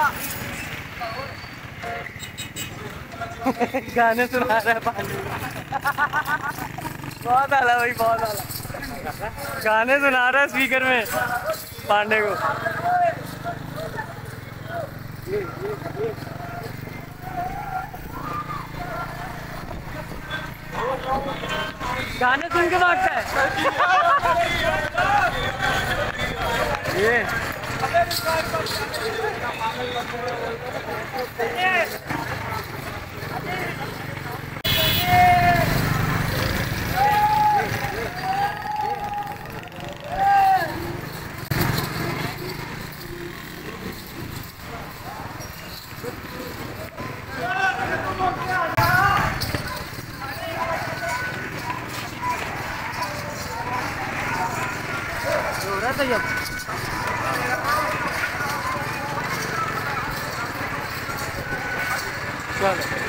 गाने सुना रहा है पांडे बहुत आला भाई, बहुत आला। गाने सुना रहा है स्पीकर में, पांडे को। गाने सुन के भागता है। ये। हो रहा था जब चलो